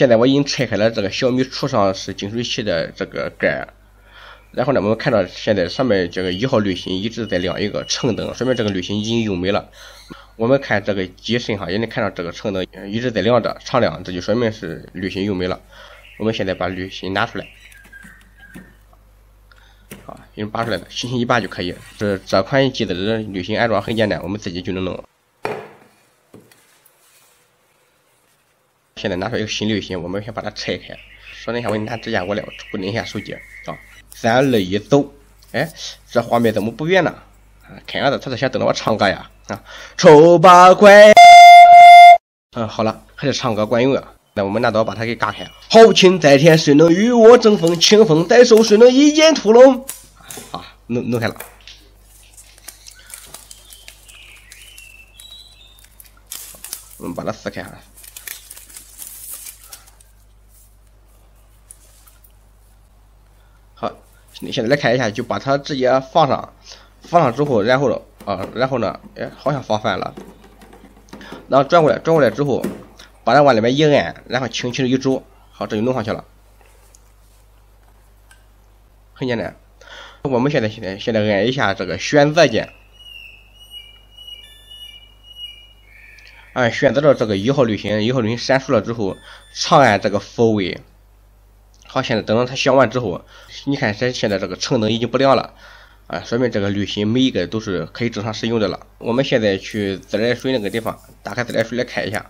现在我已经拆开了这个小米储上式净水器的这个盖，然后呢，我们看到现在上面这个一号滤芯一直在亮一个橙灯，说明这个滤芯已经用没了。我们看这个机身哈，也能看到这个橙灯一直在亮着，常亮，这就说明是滤芯用没了。我们现在把滤芯拿出来，好，已经拔出来了，轻轻一拔就可以。这这款机子的滤芯安装很简单，我们自己就能弄。现在拿出一个新滤芯，我们先把它拆开。稍等一下，我拿指甲过来，我固定一下手机啊。三二一，走！哎，这画面怎么不变呢？看样子他是想等着我唱歌呀啊！丑八怪。嗯，好了，还是唱歌管用啊。那我们拿刀把它给嘎开。豪情在天，谁能与我争锋？清风在手，谁能一剑屠龙？啊，弄弄开了。我们把它撕开啊你你现在来看一下，就把它直接放上，放上之后，然后呢，啊，然后呢，哎，好像放反了，然后转过来，转过来之后，把它往里面一按，然后轻轻的一肘，好，这就弄上去了，很简单。我们现在现在现在按一下这个选择键，按选择了这个一号滤芯，一号滤芯闪烁了之后，长按这个复位。好，现在等到它响完之后，你看这现在这个橙灯已经不亮了，啊，说明这个滤芯每一个都是可以正常使用的了。我们现在去自来水那个地方，打开自来水来看一下，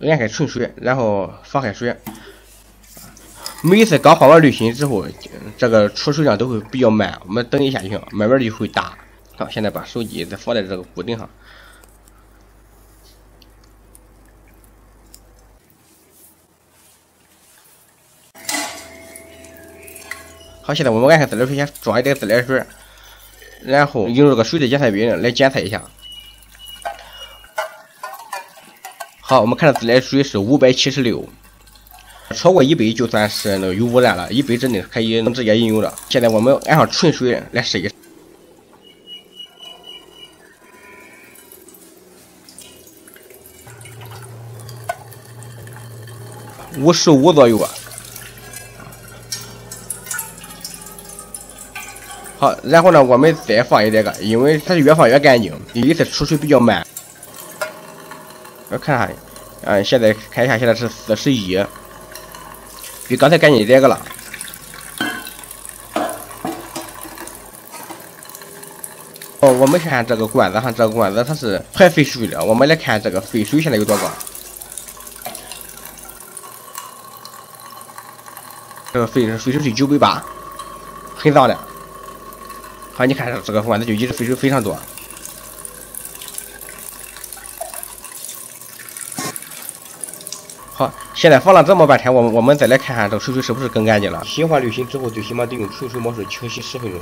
按开纯水，然后放开水。每一次刚换完滤芯之后，这个出水量都会比较慢，我们等一下就行，慢慢就会大。好，现在把手机再放在这个固定上。好，现在我们按下自来水，先装一点自来水，然后用这个水质检测仪来检测一下。好，我们看到自来水是五百七十六，超过一杯就算是那个有污染了，一杯之内可以能直接饮用的。现在我们按上纯水来试一试，五十五左右吧。好，然后呢，我们再放一点个，因为它是越放越干净。第一次出水比较慢，我看下，嗯，现在看一下，现在是四十一，比刚才干净一点个了。哦，我们看这个罐子哈，这个罐子它是排废水的，我们来看这个废水现在有多高。这个废水废水是九百八，很脏的。好，你看这个罐子就一直废水非常多。好，现在放了这么半天，我们我们再来看看这个水水是不是更干净了。新换滤芯之后，最起码得用纯水模式清洗十分钟。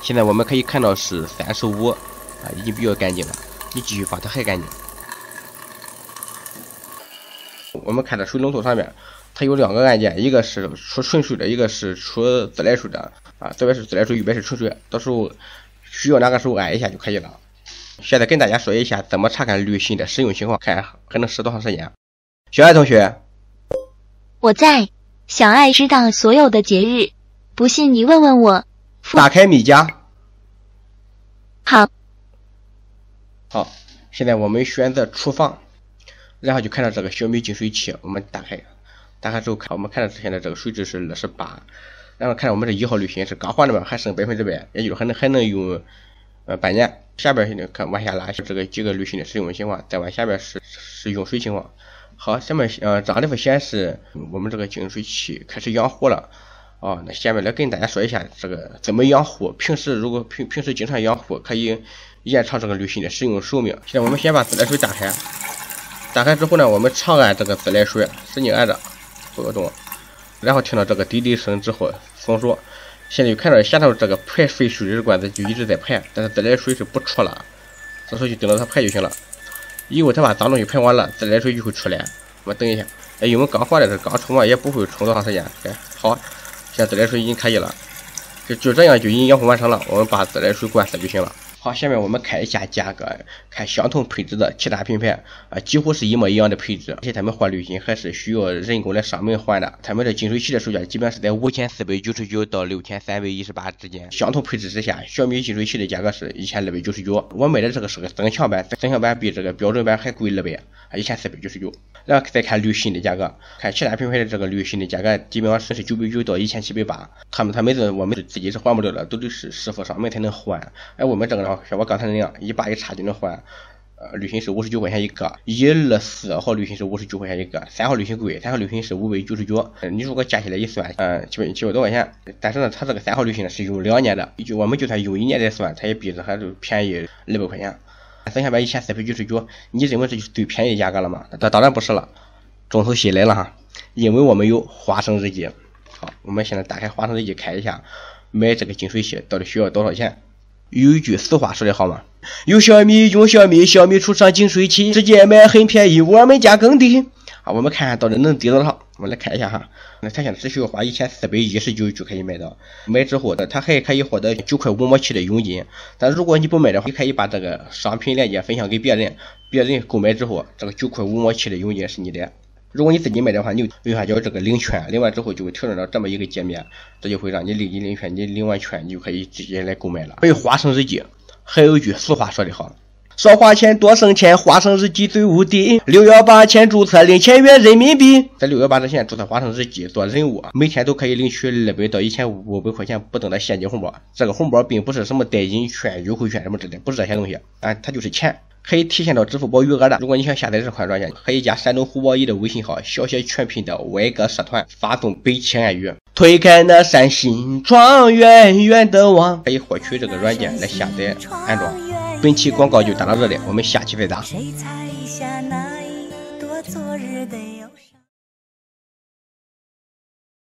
现在我们可以看到是三十五，啊，已经比较干净了。你继续放，它还干净。我们看这水龙头上面，它有两个按键，一个是出纯水的，一个是出自来水的。啊，这边是自来水，右边是纯水，到时候需要哪个时候按一下就可以了。现在跟大家说一下怎么查看滤芯的使用情况，看还能使多长时间。小爱同学，我在。小爱知道所有的节日，不信你问问我。打开米家。好。好，现在我们选择厨房，然后就看到这个小米净水器，我们打开，打开之后看，我们看到现在这个水质是二十八。然后看我们这一号滤芯是刚换的嘛，还剩百分之百，也就是还能还能用呃半年。下边现在看往下拉，这个几个滤芯的使用情况，再往下边是是用水情况。好，下面呃这里头显示我们这个净水器开始养护了。哦，那下面来跟大家说一下这个怎么养护。平时如果平平时经常养护，可以延长这个滤芯的使用寿命。现在我们先把自来水打开，打开之后呢，我们长按这个自来水，使劲按着，不要动。然后听到这个滴滴声之后，松说，现在就看到下头这个排废水的管子就一直在排，但是自来水是不出了，这时候就等着它排就行了。以后它把脏东西排完了，自来水就会出来。我等一下，哎，因为刚换的是刚冲嘛，也不会冲多长时间。哎，好，现在自来水已经可以了，就就这样就已经养护完成了。我们把自来水关死就行了。好，下面我们看一下价格，看相同配置的其他品牌啊，几乎是一模一样的配置，而且他们换滤芯还是需要人工来上门换的。他们的净水器的售价基本上是在五千四百九十九到六千三百一十八之间。相同配置之下，小米净水器的价格是一千二百九十九，我买的这个是个增强版，增强版比这个标准版还贵二百，一千四百九十九。然后再看滤芯的价格，看其他品牌的这个滤芯的价格，基本上是九百九到一千七百八。他们他们是我们自己是换不了的，都得是师傅上门才能换。哎，我们这个呢，像我刚才那样。一拔一插就能换，呃，滤芯是五十九块钱一个，一二四号滤芯是五十九块钱一个，三号滤芯贵，三号滤芯是五百九十九，你如果加起来一算，嗯，七百七百多块钱，但是呢，它这个三号滤芯呢是用两年的，就我们就算用一年再算，它也比这还是便宜二百块钱，增强版一千四百九十九，你认为这就是最便宜的价格了吗？那当然不是了，重头戏来了哈，因为我们有花生日记，好，我们现在打开花生日记看一下，买这个净水器到底需要多少钱？有一句俗话说的好嘛？有小米用小米，小米出厂净水器，直接买很便宜，我们价更低。啊，我们看看到底能低多少？我们来看一下哈。那他现在只需要花一千四百一十九就可以买到。买之后，他还可以获得九块五毛七的佣金。但如果你不买的话，你可以把这个商品链接分享给别人，别人购买之后，这个九块五毛七的佣金是你的。如果你自己买的话，你就右下角这个领券，领完之后就会跳转到这么一个界面，这就会让你立即领券，你领完券你就可以直接来购买了。还有花生日记，还有一句俗话说得好，少花钱多省钱，花生日记最无敌。六幺八前注册领千元人民币，在六幺八之前注册花生日记做任务，每天都可以领取二百到一千五百块钱不等的现金红包。这个红包并不是什么代金券、优惠券什么之类，不是这些东西，啊，它就是钱。可以提现到支付宝余额的。如果你想下载这款软件，可以加山东胡宝义的微信号，小写全拼的歪哥社团，发送北汽暗语，推开那扇心窗，远远的望，可以获取这个软件来下载安装。本期广告就打到这里，我们下期再打。谁猜一下那一朵昨日的忧